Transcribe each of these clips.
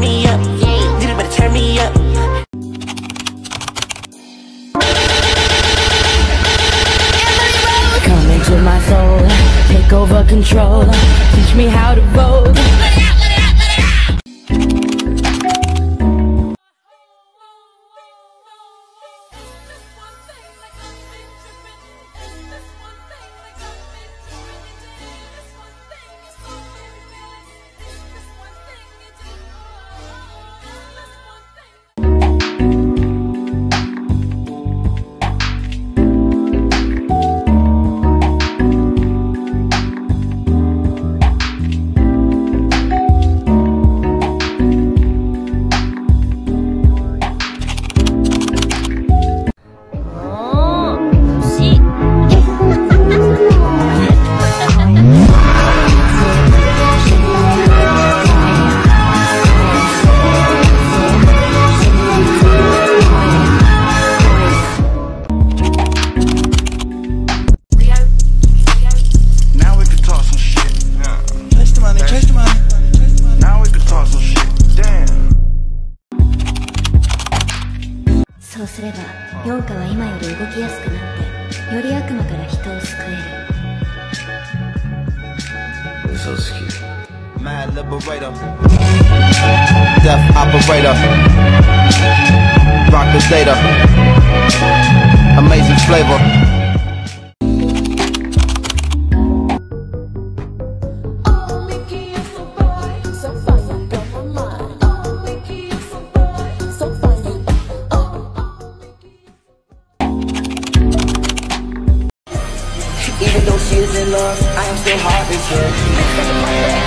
turn me up. Better turn me up. Come into my soul, take over control, teach me how to vote. そうすればヨンカは今より動きやすくなってより悪魔から人を救える嘘つき Mad liberator. Death operator. Rock the data. Amazing flavor. Am still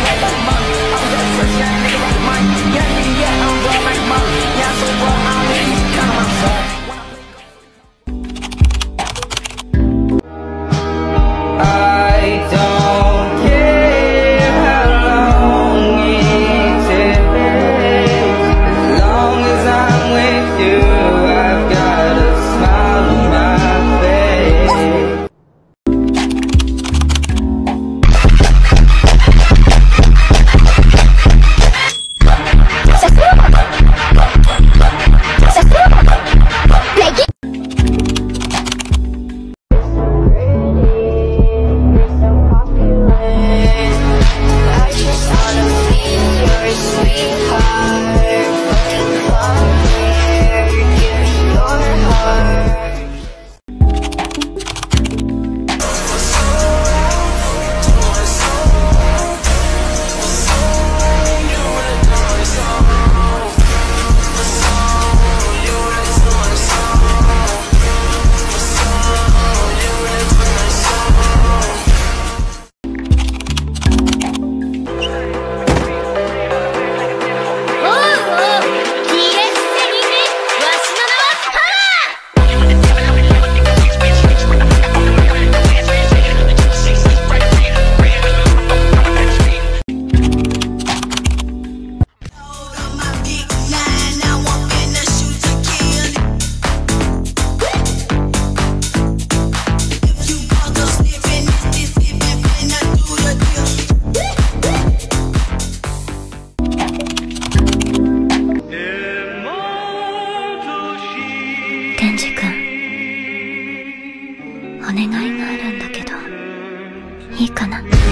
かな。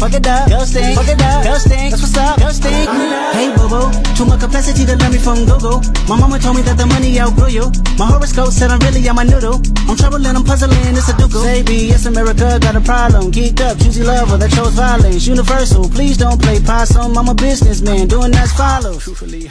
Fuck it up, ghosting, fuck it up, ghosting, that's what's up, ghosting. Hey boo boo, too much capacity to learn me from Google. My mama told me that the money outgrew you. My horoscope said I'm really on my noodle. I'm troubling, I'm puzzling, it's a ducal. Baby, yes, America got a problem. Geeked up, choosy lover that chose violence. Universal, please don't play possum. I'm a businessman, doing as follows. Truthfully,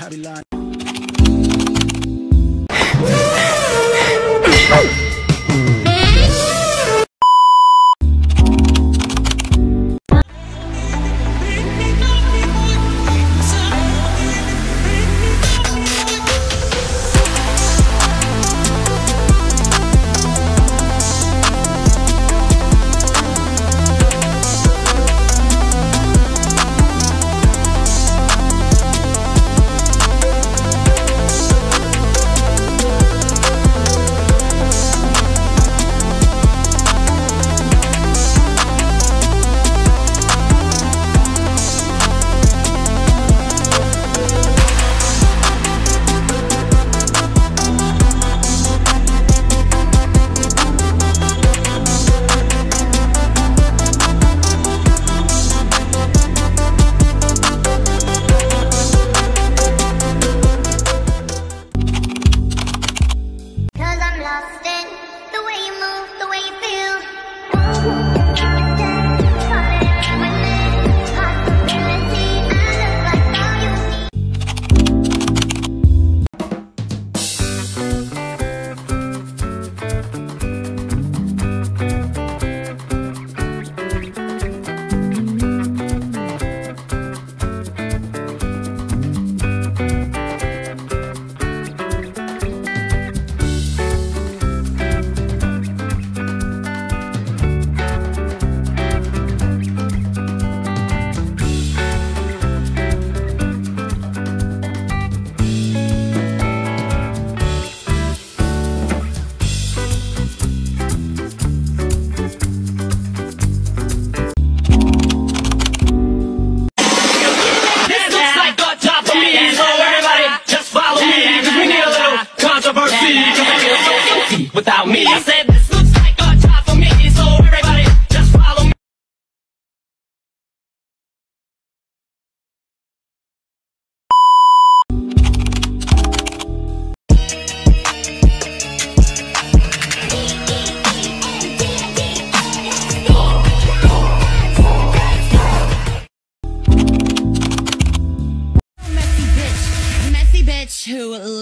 see. Without me. I said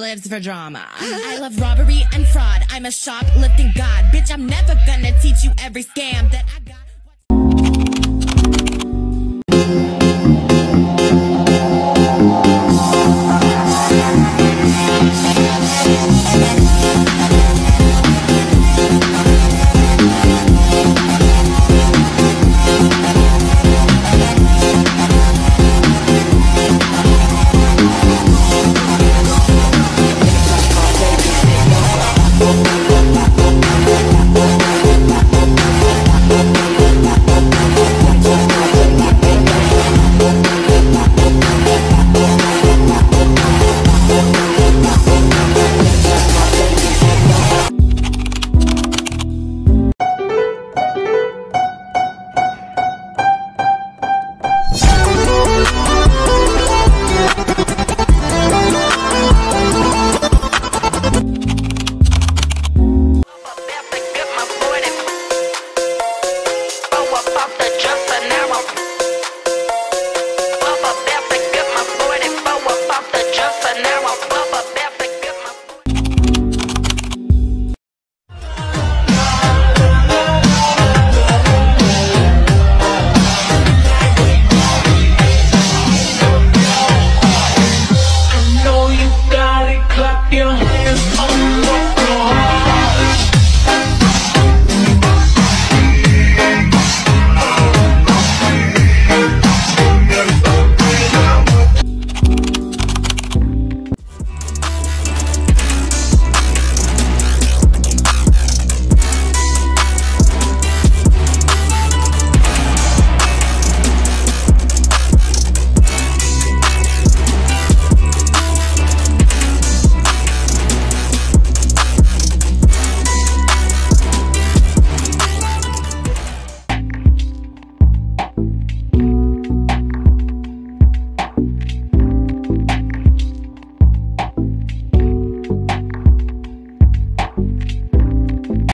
lives for drama. I love robbery and fraud. I'm a shoplifting god. Bitch, I'm never gonna teach you every scam that I got. my boy that